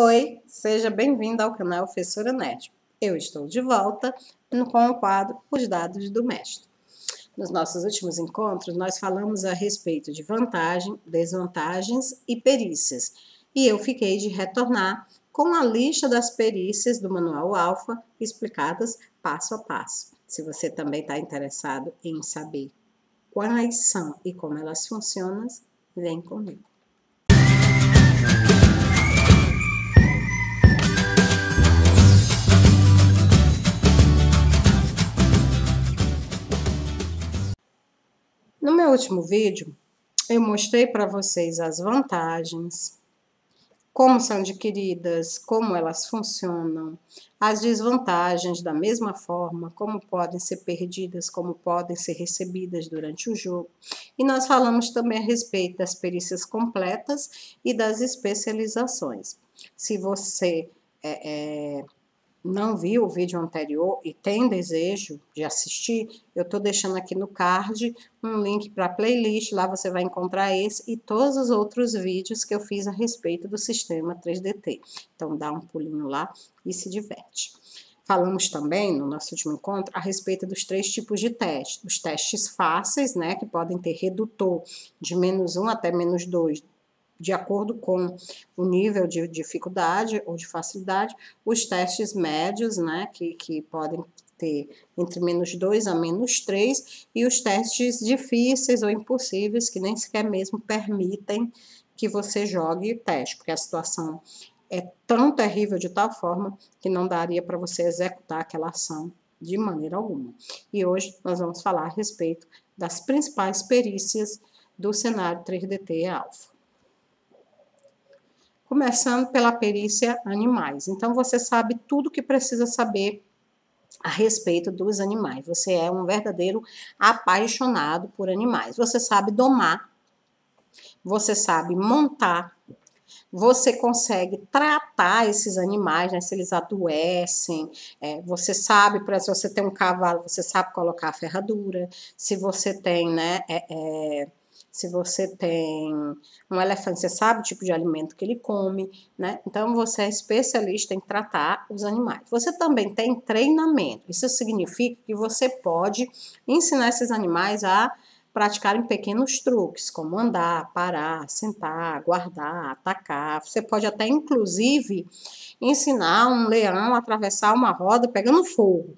Oi, seja bem-vindo ao canal Professora Nerd. Eu estou de volta com o quadro Os Dados do Mestre. Nos nossos últimos encontros, nós falamos a respeito de vantagem, desvantagens e perícias. E eu fiquei de retornar com a lista das perícias do Manual Alfa explicadas passo a passo. Se você também está interessado em saber quais são e como elas funcionam, vem comigo. No meu último vídeo, eu mostrei para vocês as vantagens, como são adquiridas, como elas funcionam, as desvantagens da mesma forma, como podem ser perdidas, como podem ser recebidas durante o jogo. E nós falamos também a respeito das perícias completas e das especializações. Se você é, é, não viu o vídeo anterior e tem desejo de assistir, eu estou deixando aqui no card um link para a playlist, lá você vai encontrar esse e todos os outros vídeos que eu fiz a respeito do sistema 3DT. Então dá um pulinho lá e se diverte. Falamos também, no nosso último encontro, a respeito dos três tipos de testes. Os testes fáceis, né, que podem ter redutor de menos 1 até menos 2 de acordo com o nível de dificuldade ou de facilidade, os testes médios, né, que, que podem ter entre menos 2 a menos 3, e os testes difíceis ou impossíveis, que nem sequer mesmo permitem que você jogue teste, porque a situação é tão terrível de tal forma que não daria para você executar aquela ação de maneira alguma. E hoje nós vamos falar a respeito das principais perícias do cenário 3DT Alpha começando pela perícia animais. Então, você sabe tudo que precisa saber a respeito dos animais. Você é um verdadeiro apaixonado por animais. Você sabe domar, você sabe montar, você consegue tratar esses animais, né, se eles adoecem, é, você sabe, por exemplo, se você tem um cavalo, você sabe colocar a ferradura, se você tem, né, é, é, se você tem um elefante, você sabe o tipo de alimento que ele come, né? Então você é especialista em tratar os animais. Você também tem treinamento. Isso significa que você pode ensinar esses animais a praticarem pequenos truques, como andar, parar, sentar, guardar, atacar. Você pode até, inclusive, ensinar um leão a atravessar uma roda pegando fogo.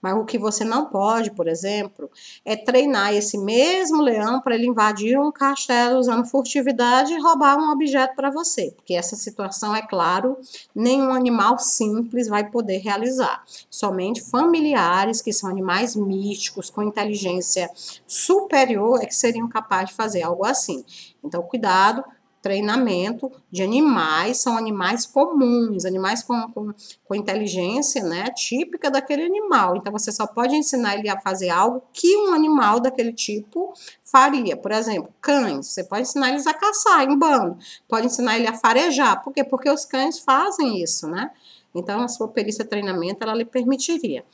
Mas o que você não pode, por exemplo, é treinar esse mesmo leão para ele invadir um castelo usando furtividade e roubar um objeto para você. Porque essa situação, é claro, nenhum animal simples vai poder realizar. Somente familiares, que são animais místicos, com inteligência superior, é que seriam capazes de fazer algo assim. Então, cuidado treinamento de animais, são animais comuns, animais com, com, com, inteligência, né, típica daquele animal. Então, você só pode ensinar ele a fazer algo que um animal daquele tipo faria. Por exemplo, cães, você pode ensinar eles a caçar em bando, pode ensinar ele a farejar. Por quê? Porque os cães fazem isso, né? Então, a sua perícia treinamento, ela lhe permitiria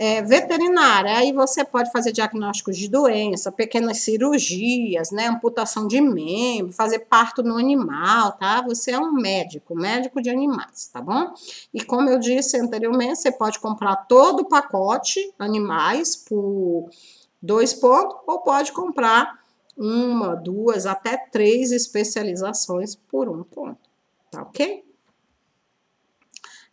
é, veterinária. Aí você pode fazer diagnósticos de doença, pequenas cirurgias, né, amputação de membro, fazer parto no animal, tá? Você é um médico, médico de animais, tá bom? E como eu disse anteriormente, você pode comprar todo o pacote animais por dois pontos, ou pode comprar uma, duas, até três especializações por um ponto, tá ok?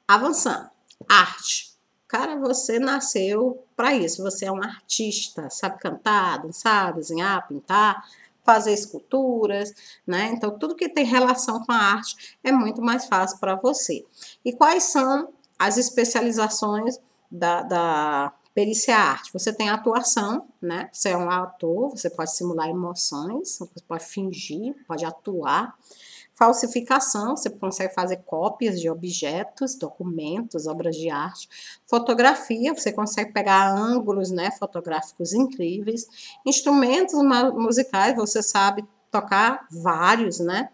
Avançando. Arte. Cara, você nasceu para isso. Você é um artista, sabe cantar, dançar, desenhar, pintar, fazer esculturas, né? Então, tudo que tem relação com a arte é muito mais fácil para você. E quais são as especializações da, da perícia arte? Você tem atuação, né? Você é um ator, você pode simular emoções, você pode fingir, pode atuar. Falsificação, você consegue fazer cópias de objetos, documentos, obras de arte. Fotografia, você consegue pegar ângulos né, fotográficos incríveis. Instrumentos musicais, você sabe tocar vários, né?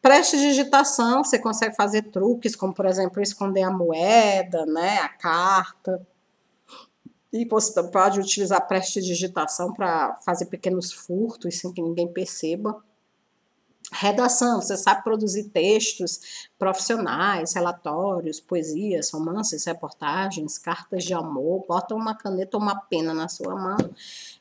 Prestidigitação, você consegue fazer truques, como por exemplo, esconder a moeda, né, a carta. E você pode utilizar prestidigitação para fazer pequenos furtos sem que ninguém perceba Redação, você sabe produzir textos profissionais, relatórios, poesias, romances, reportagens, cartas de amor, bota uma caneta ou uma pena na sua mão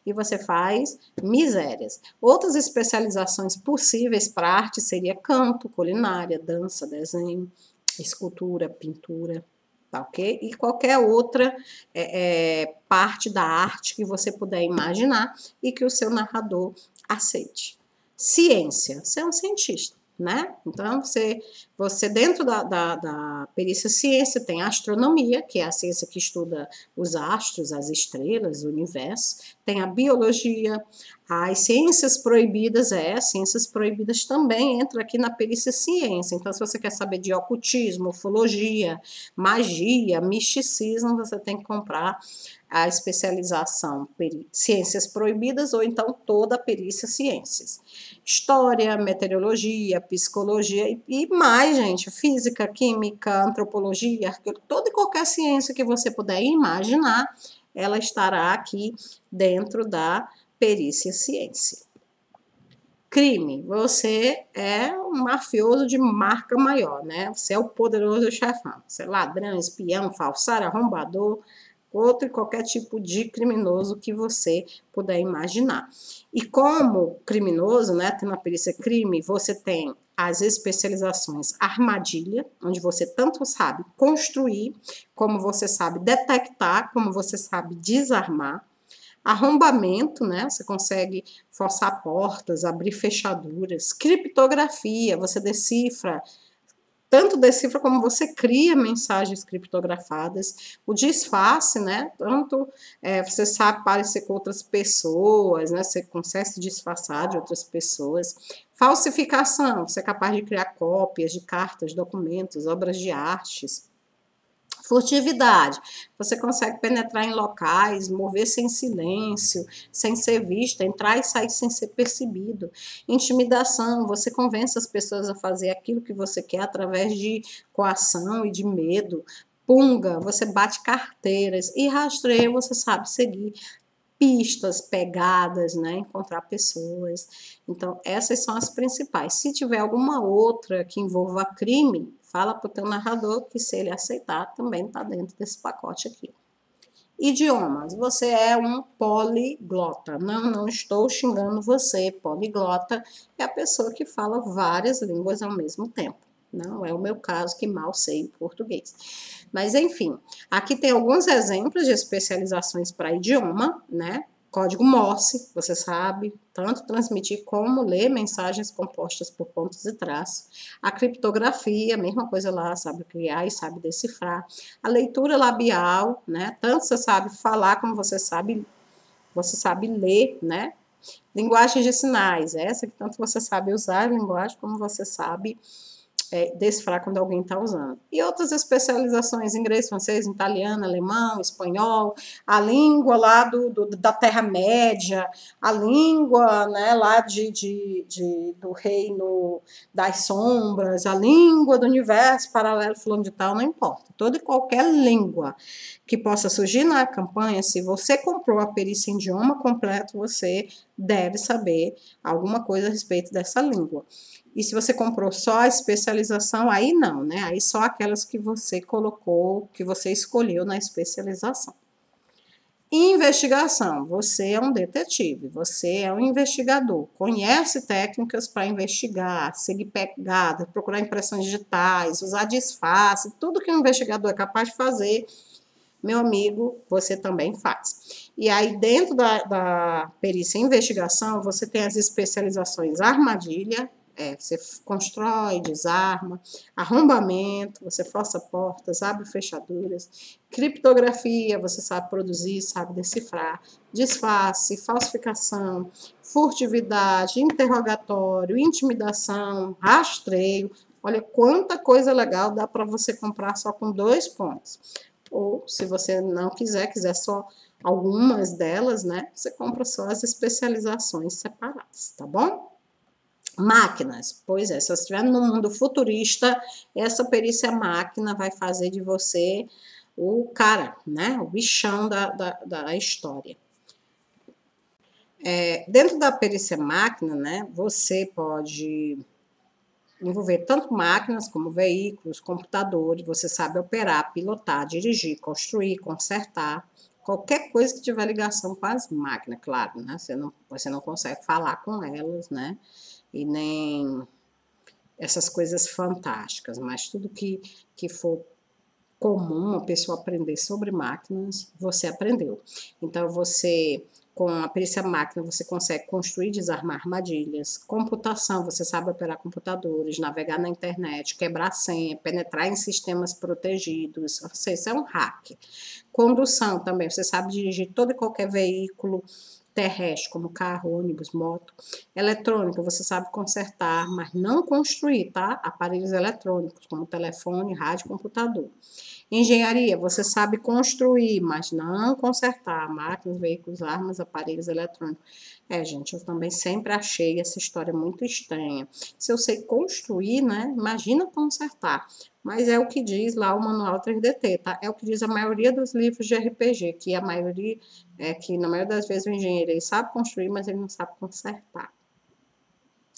e você faz misérias. Outras especializações possíveis para arte seria canto, culinária, dança, desenho, escultura, pintura, tá ok? E qualquer outra é, é, parte da arte que você puder imaginar e que o seu narrador aceite. Ciência, você é um cientista, né? Então, você, você dentro da, da, da perícia ciência tem a astronomia, que é a ciência que estuda os astros, as estrelas, o universo, tem a biologia, as ciências proibidas, é, ciências proibidas também entra aqui na perícia ciência. Então, se você quer saber de ocultismo, ufologia, magia, misticismo, você tem que comprar a especialização ciências proibidas ou então toda a perícia ciências. História, meteorologia, psicologia e, e mais, gente, física, química, antropologia, toda e qualquer ciência que você puder imaginar, ela estará aqui dentro da perícia ciência. Crime, você é um mafioso de marca maior, né? Você é o poderoso chefão. Você é ladrão, espião, falsário, arrombador, outro e qualquer tipo de criminoso que você puder imaginar. E como criminoso, né, tem na perícia crime, você tem as especializações armadilha, onde você tanto sabe construir, como você sabe detectar, como você sabe desarmar. Arrombamento, né? Você consegue forçar portas, abrir fechaduras. Criptografia, você decifra tanto decifra como você cria mensagens criptografadas. O disfarce, né? Tanto é, você sabe parecer com outras pessoas, né? Você consegue se disfarçar de outras pessoas. Falsificação, você é capaz de criar cópias de cartas, documentos, obras de artes. Furtividade. Você consegue penetrar em locais, mover-se em silêncio, sem ser vista, entrar e sair sem ser percebido. Intimidação. Você convence as pessoas a fazer aquilo que você quer através de coação e de medo. Punga, você bate carteiras. E rastreio, você sabe seguir pistas, pegadas, né? Encontrar pessoas. Então, essas são as principais. Se tiver alguma outra que envolva crime, Fala para o teu narrador que se ele aceitar, também está dentro desse pacote aqui. Idiomas, você é um poliglota. Não, não estou xingando você. Poliglota é a pessoa que fala várias línguas ao mesmo tempo. Não é o meu caso, que mal sei português. Mas, enfim, aqui tem alguns exemplos de especializações para idioma, né? Código Morse, você sabe, tanto transmitir como ler mensagens compostas por pontos e traços. A criptografia, mesma coisa lá, sabe criar e sabe decifrar. A leitura labial, né? Tanto você sabe falar como você sabe, você sabe ler, né? Linguagem de sinais, essa que tanto você sabe usar a linguagem como você sabe é, decifrar quando alguém está usando. E outras especializações, inglês, francês, italiano, alemão, espanhol, a língua lá do, do da Terra-média, a língua né, lá de, de, de, do reino das sombras, a língua do universo paralelo fulano de tal, não importa. Toda e qualquer língua que possa surgir na campanha, se você comprou a perícia em idioma completo, você deve saber alguma coisa a respeito dessa língua. E se você comprou só a especialização, aí não, né? Aí só aquelas que você colocou, que você escolheu na especialização. Investigação. Você é um detetive, você é um investigador. Conhece técnicas para investigar, seguir pegadas, procurar impressões digitais, usar disfarce, tudo que um investigador é capaz de fazer, meu amigo, você também faz. E aí, dentro da, da perícia investigação, você tem as especializações armadilha, é, você constrói, desarma, arrombamento, você força portas, abre fechaduras, criptografia, você sabe produzir, sabe decifrar, disfarce, falsificação, furtividade, interrogatório, intimidação, rastreio. Olha quanta coisa legal dá para você comprar só com dois pontos. Ou se você não quiser, quiser só algumas delas, né? Você compra só as especializações separadas, tá bom? Máquinas, pois é, se você estiver no mundo futurista, essa perícia máquina vai fazer de você o cara, né? O bichão da, da, da história. É, dentro da perícia máquina, né? Você pode envolver tanto máquinas como veículos, computadores, você sabe operar, pilotar, dirigir, construir, consertar, qualquer coisa que tiver ligação com as máquinas, claro, né? Você não, você não consegue falar com elas, né? E nem essas coisas fantásticas, mas tudo que, que for comum a pessoa aprender sobre máquinas, você aprendeu. Então, você com a perícia máquina você consegue construir e desarmar armadilhas. Computação, você sabe operar computadores, navegar na internet, quebrar senha, penetrar em sistemas protegidos. Seja, isso é um hack. Condução também, você sabe dirigir todo e qualquer veículo terrestre, como carro, ônibus, moto. Eletrônica, você sabe consertar, mas não construir, tá? Aparelhos eletrônicos, como telefone, rádio, computador. Engenharia, você sabe construir, mas não consertar máquinas, veículos, armas, aparelhos eletrônicos. É, gente, eu também sempre achei essa história muito estranha. Se eu sei construir, né? Imagina consertar. Mas é o que diz lá o manual 3DT, tá? É o que diz a maioria dos livros de RPG, que a maioria, é que na maioria das vezes o engenheiro ele sabe construir, mas ele não sabe consertar.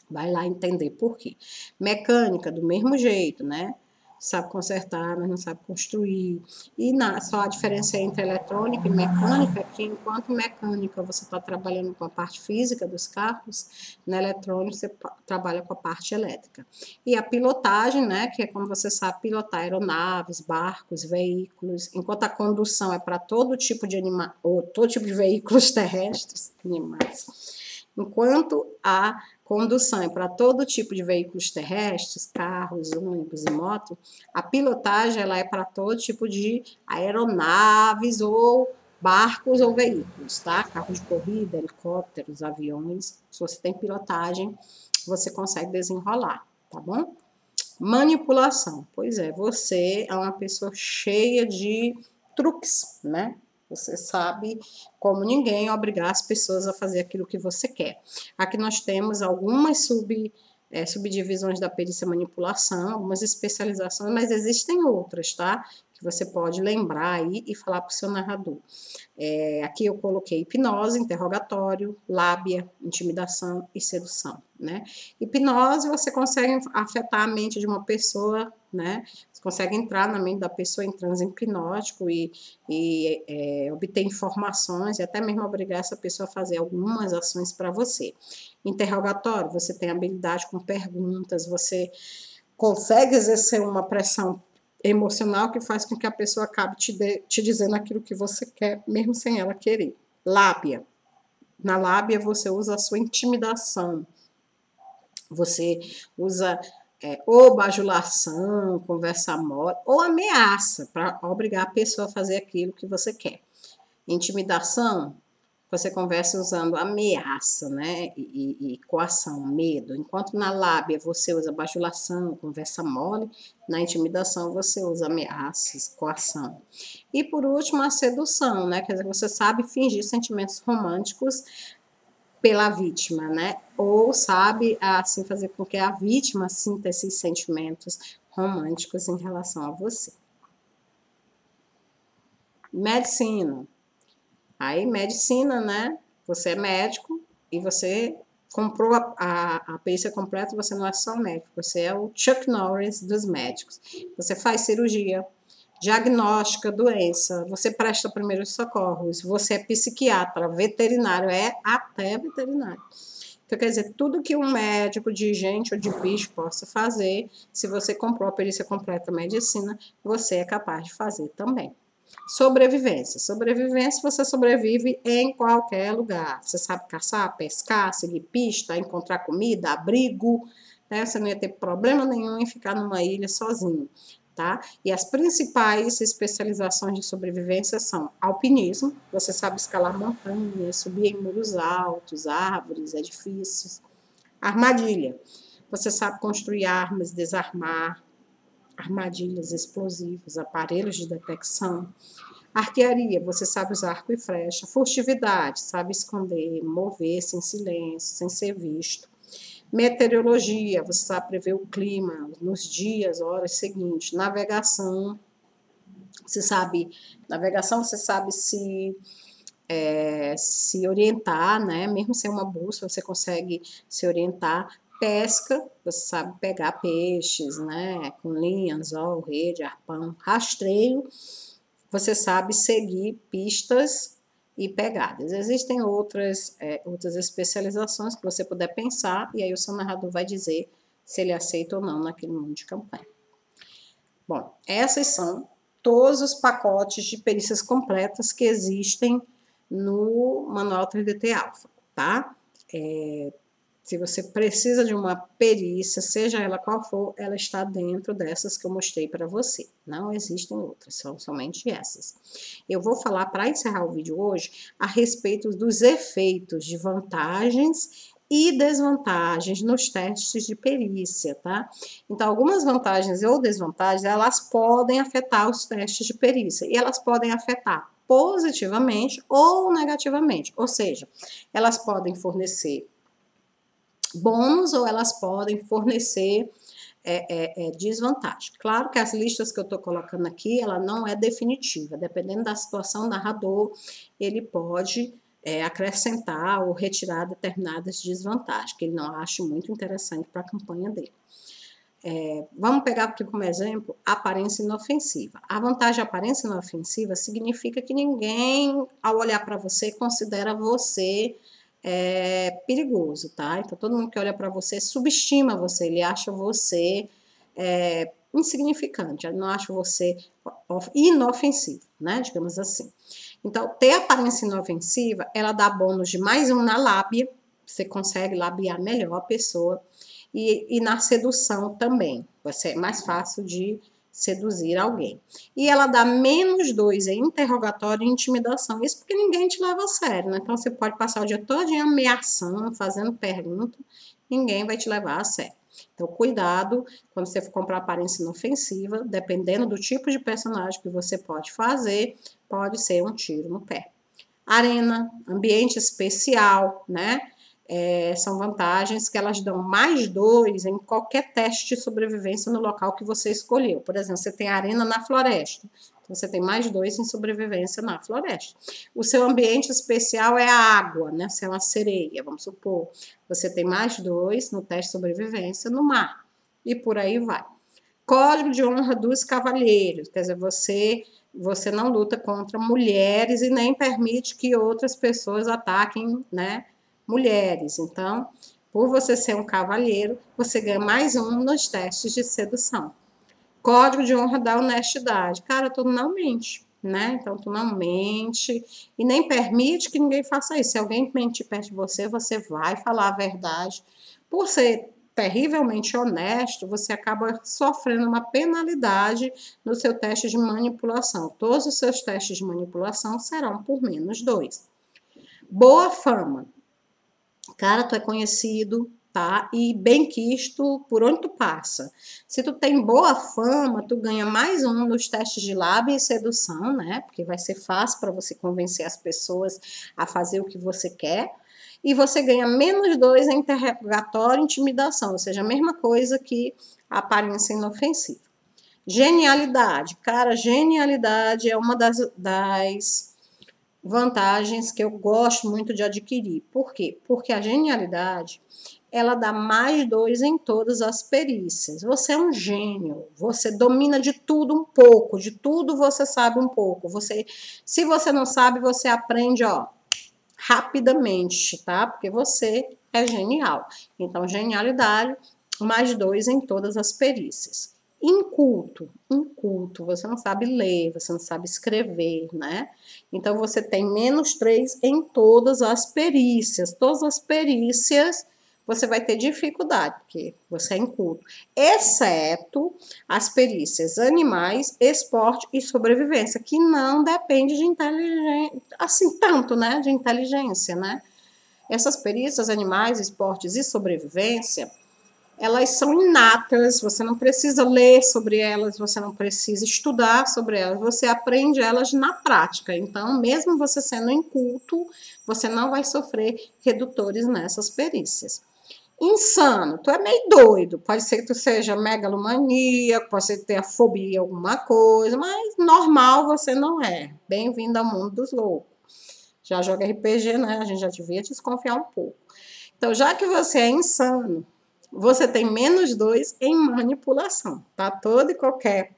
Vai lá entender por quê. Mecânica, do mesmo jeito, né? Sabe consertar, mas não sabe construir. E na, só a diferença entre eletrônica e mecânica é que enquanto mecânica você está trabalhando com a parte física dos carros, na eletrônica você trabalha com a parte elétrica. E a pilotagem, né, que é como você sabe pilotar aeronaves, barcos, veículos, enquanto a condução é para todo tipo de animal, ou todo tipo de veículos terrestres, animais. Enquanto a condução é para todo tipo de veículos terrestres, carros, ônibus e moto, a pilotagem ela é para todo tipo de aeronaves ou barcos ou veículos, tá? Carros de corrida, helicópteros, aviões. Se você tem pilotagem, você consegue desenrolar, tá bom? Manipulação. Pois é, você é uma pessoa cheia de truques, né? Você sabe, como ninguém, obrigar as pessoas a fazer aquilo que você quer. Aqui nós temos algumas sub, é, subdivisões da perícia manipulação, algumas especializações, mas existem outras, tá? Que você pode lembrar aí e falar para o seu narrador. É, aqui eu coloquei hipnose, interrogatório, lábia, intimidação e sedução, né? Hipnose você consegue afetar a mente de uma pessoa, né? Você consegue entrar na mente da pessoa em transe hipnótico e, e é, obter informações e até mesmo obrigar essa pessoa a fazer algumas ações para você. Interrogatório, você tem habilidade com perguntas, você consegue exercer uma pressão emocional que faz com que a pessoa acabe te, de, te dizendo aquilo que você quer, mesmo sem ela querer. Lábia. Na lábia você usa a sua intimidação. Você usa é, ou bajulação, conversa mole, ou ameaça para obrigar a pessoa a fazer aquilo que você quer. Intimidação você conversa usando ameaça, né, e, e, e, coação, medo. Enquanto na lábia você usa bajulação, conversa mole, na intimidação você usa ameaças, coação. E por último, a sedução, né, quer dizer, você sabe fingir sentimentos românticos pela vítima, né, ou sabe, assim, fazer com que a vítima sinta esses sentimentos românticos em relação a você. Medicina. Aí, medicina, né? Você é médico e você comprou a, a, a perícia completa, você não é só médico, você é o Chuck Norris dos médicos. Você faz cirurgia, diagnóstica doença, você presta primeiros socorros, você é psiquiatra, veterinário, é até veterinário. Então, quer dizer, tudo que um médico de gente ou de bicho possa fazer, se você comprou a perícia completa medicina, você é capaz de fazer também. Sobrevivência. Sobrevivência, você sobrevive em qualquer lugar. Você sabe caçar, pescar, seguir pista, encontrar comida, abrigo. Né? Você não ia ter problema nenhum em ficar numa ilha sozinho. Tá? E as principais especializações de sobrevivência são alpinismo, você sabe escalar montanhas, subir em muros altos, árvores, edifícios. Armadilha, você sabe construir armas, desarmar, armadilhas, explosivos, aparelhos de detecção. Arquearia, você sabe usar arco e flecha. Furtividade, sabe esconder, mover-se em silêncio, sem ser visto. Meteorologia, você sabe prever o clima nos dias, horas seguintes. Navegação, você sabe, navegação você sabe se é, se orientar, né? Mesmo sem uma bússola, você consegue se orientar pesca, você sabe pegar peixes, né, com linha, anzol, rede, arpão, rastreio, você sabe seguir pistas e pegadas. Existem outras, é, outras especializações que você puder pensar, e aí o seu narrador vai dizer se ele aceita ou não naquele mundo de campanha. Bom, essas são todos os pacotes de perícias completas que existem no Manual 3DT Alpha, tá? É, se você precisa de uma perícia, seja ela qual for, ela está dentro dessas que eu mostrei para você. Não existem outras, são somente essas. Eu vou falar, para encerrar o vídeo hoje, a respeito dos efeitos de vantagens e desvantagens nos testes de perícia, tá? Então, algumas vantagens ou desvantagens, elas podem afetar os testes de perícia, e elas podem afetar positivamente ou negativamente, ou seja, elas podem fornecer bônus ou elas podem fornecer é, é, é, desvantagem. Claro que as listas que eu estou colocando aqui, ela não é definitiva, dependendo da situação, o narrador, ele pode é, acrescentar ou retirar determinadas desvantagens, que ele não acha muito interessante para a campanha dele. É, vamos pegar aqui como exemplo aparência inofensiva. A vantagem de aparência inofensiva significa que ninguém, ao olhar para você, considera você é, perigoso, tá? Então, todo mundo que olha para você subestima você, ele acha você é, insignificante, ele não acha você inofensivo, né? Digamos assim. Então, ter aparência inofensiva, ela dá bônus de mais um na lábia, você consegue labiar melhor a pessoa, e, e na sedução também, vai ser mais fácil de seduzir alguém. E ela dá menos dois em interrogatório e intimidação. Isso porque ninguém te leva a sério, né? Então você pode passar o dia todo ameaçando, fazendo pergunta, ninguém vai te levar a sério. Então, cuidado quando você for comprar aparência inofensiva, dependendo do tipo de personagem que você pode fazer, pode ser um tiro no pé. Arena, ambiente especial, né? É, são vantagens que elas dão mais dois em qualquer teste de sobrevivência no local que você escolheu. Por exemplo, você tem arena na floresta, então você tem mais dois em sobrevivência na floresta. O seu ambiente especial é a água, né? Se é uma sereia, vamos supor. Você tem mais dois no teste de sobrevivência no mar. E por aí vai. Código de honra dos cavalheiros, quer dizer, você você não luta contra mulheres e nem permite que outras pessoas ataquem, né? Mulheres. Então, por você ser um cavalheiro, você ganha mais um nos testes de sedução. Código de honra da honestidade. Cara, tu não mente, né? Então, tu não mente e nem permite que ninguém faça isso. Se alguém mentir perto de você, você vai falar a verdade. Por ser terrivelmente honesto, você acaba sofrendo uma penalidade no seu teste de manipulação. Todos os seus testes de manipulação serão por menos dois. Boa fama. Cara, tu é conhecido, tá? E bem quisto por onde tu passa. Se tu tem boa fama, tu ganha mais um nos testes de lábia e sedução, né? Porque vai ser fácil para você convencer as pessoas a fazer o que você quer. E você ganha menos dois em interrogatório e intimidação, ou seja, a mesma coisa que aparência inofensiva. Genialidade. Cara, genialidade é uma das, das vantagens que eu gosto muito de adquirir. Por quê? Porque a genialidade ela dá mais dois em todas as perícias. Você é um gênio, você domina de tudo um pouco, de tudo você sabe um pouco. Você, se você não sabe, você aprende, ó, rapidamente, tá? Porque você é genial. Então, genialidade, mais dois em todas as perícias. Inculto, inculto, você não sabe ler, você não sabe escrever, né? Então você tem menos três em todas as perícias. Todas as perícias você vai ter dificuldade, porque você é inculto, exceto as perícias animais, esporte e sobrevivência, que não depende de inteligência, assim, tanto, né, de inteligência, né? Essas perícias, animais, esportes e sobrevivência, elas são inatas, você não precisa ler sobre elas, você não precisa estudar sobre elas, você aprende elas na prática. Então, mesmo você sendo inculto, você não vai sofrer redutores nessas perícias. Insano, tu é meio doido, pode ser que tu seja megalomaníaco, pode ser que tenha fobia alguma coisa, mas normal você não é. Bem-vindo ao mundo dos loucos. Já joga RPG, né? A gente já devia desconfiar um pouco. Então, já que você é insano, você tem menos dois em manipulação, tá? Toda e qualquer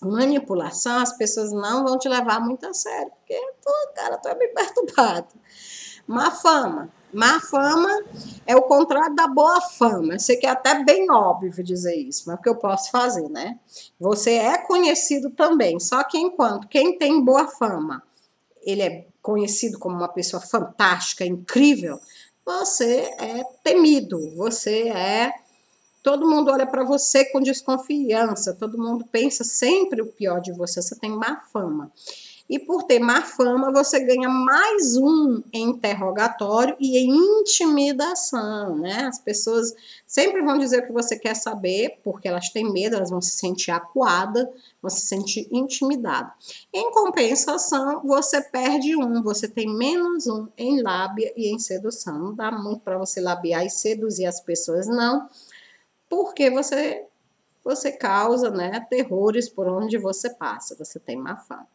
manipulação, as pessoas não vão te levar muito a sério, porque, pô, cara, tu é bem perturbado. Má fama. Má fama é o contrário da boa fama. Eu sei que é até bem óbvio dizer isso, mas o que eu posso fazer, né? Você é conhecido também, só que enquanto quem tem boa fama, ele é conhecido como uma pessoa fantástica, incrível, você é temido, você é. Todo mundo olha para você com desconfiança, todo mundo pensa sempre o pior de você, você tem má fama. E por ter má fama, você ganha mais um em interrogatório e em intimidação, né? As pessoas sempre vão dizer o que você quer saber, porque elas têm medo, elas vão se sentir acuada, vão se sentir intimidada. Em compensação, você perde um, você tem menos um em lábia e em sedução. Não dá muito para você labiar e seduzir as pessoas, não, porque você você causa né, terrores por onde você passa, você tem má fama.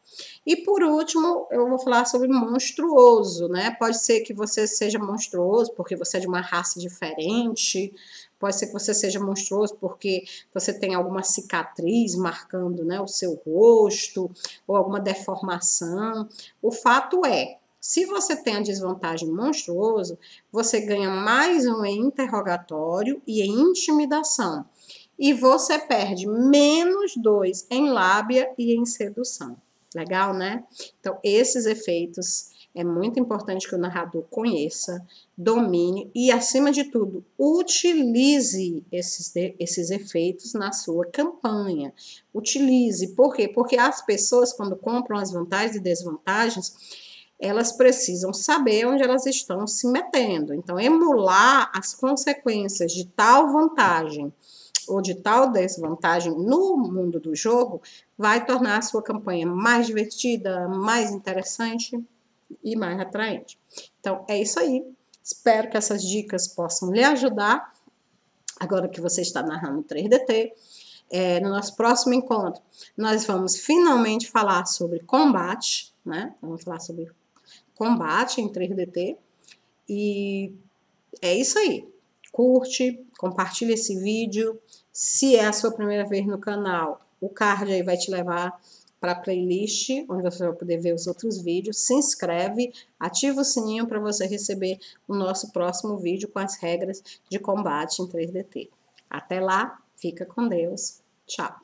E por último, eu vou falar sobre monstruoso, né? Pode ser que você seja monstruoso porque você é de uma raça diferente, pode ser que você seja monstruoso porque você tem alguma cicatriz marcando né, o seu rosto, ou alguma deformação. O fato é, se você tem a desvantagem monstruoso, você ganha mais um em interrogatório e em intimidação e você perde menos dois em lábia e em sedução. Legal, né? Então, esses efeitos é muito importante que o narrador conheça, domine e, acima de tudo, utilize esses, esses efeitos na sua campanha. Utilize. Por quê? Porque as pessoas, quando compram as vantagens e desvantagens, elas precisam saber onde elas estão se metendo. Então, emular as consequências de tal vantagem ou de tal desvantagem no mundo do jogo vai tornar a sua campanha mais divertida, mais interessante e mais atraente. Então, é isso aí. Espero que essas dicas possam lhe ajudar. Agora que você está narrando 3DT, é, no nosso próximo encontro, nós vamos finalmente falar sobre combate, né? Vamos falar sobre combate em 3DT. E é isso aí curte, compartilha esse vídeo. Se é a sua primeira vez no canal, o card aí vai te levar para a playlist, onde você vai poder ver os outros vídeos. Se inscreve, ativa o sininho para você receber o nosso próximo vídeo com as regras de combate em 3DT. Até lá, fica com Deus. Tchau.